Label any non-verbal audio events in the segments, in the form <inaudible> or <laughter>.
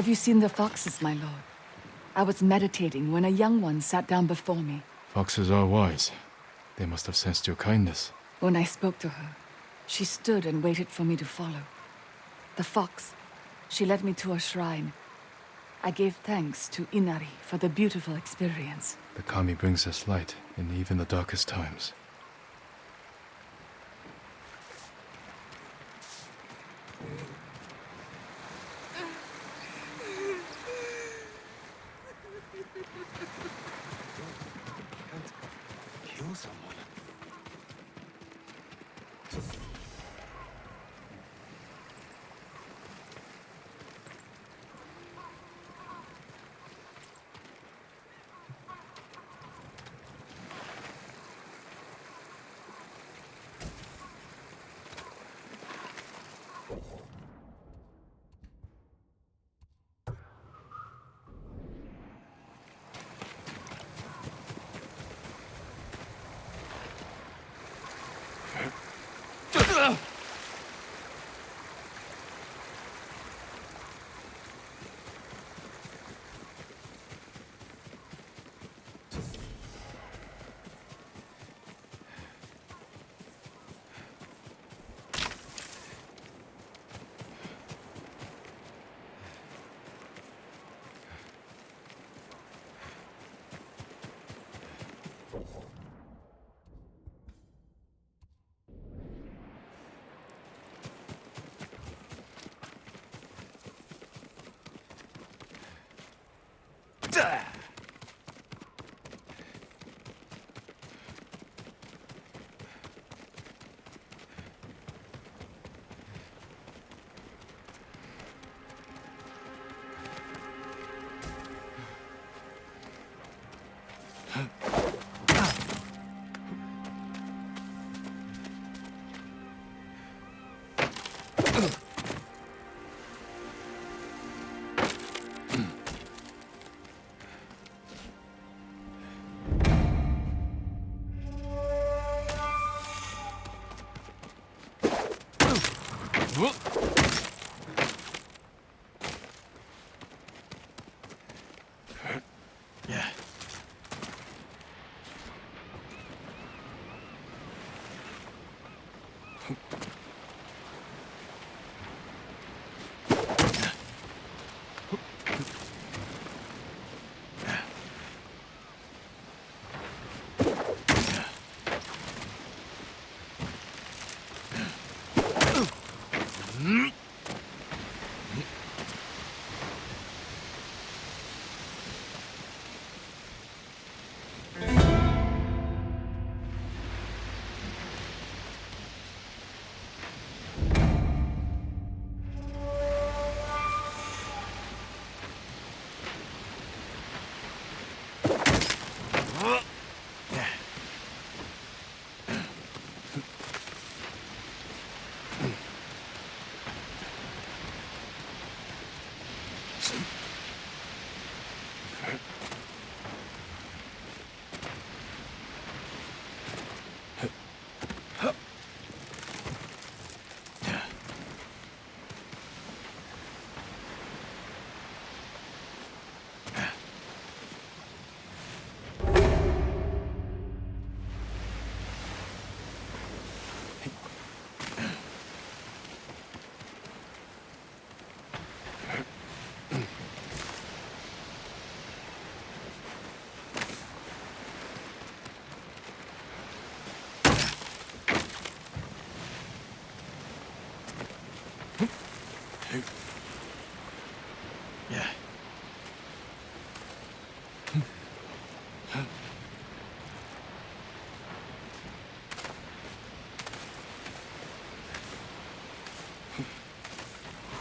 Have you seen the foxes, my lord? I was meditating when a young one sat down before me. Foxes are wise. They must have sensed your kindness. When I spoke to her, she stood and waited for me to follow. The fox, she led me to a shrine. I gave thanks to Inari for the beautiful experience. The kami brings us light in even the darkest times. Ugh. Yeah. Mm-hmm.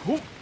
おっ。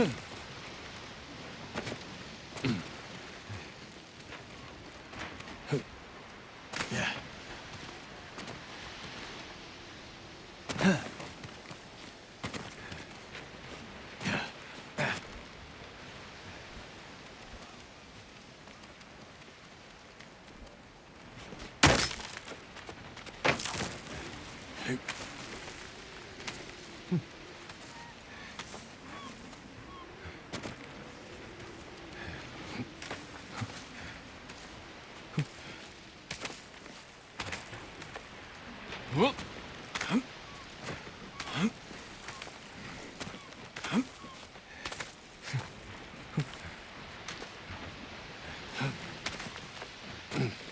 큰 Mm-hmm. <clears throat>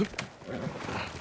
Huh?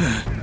Huh.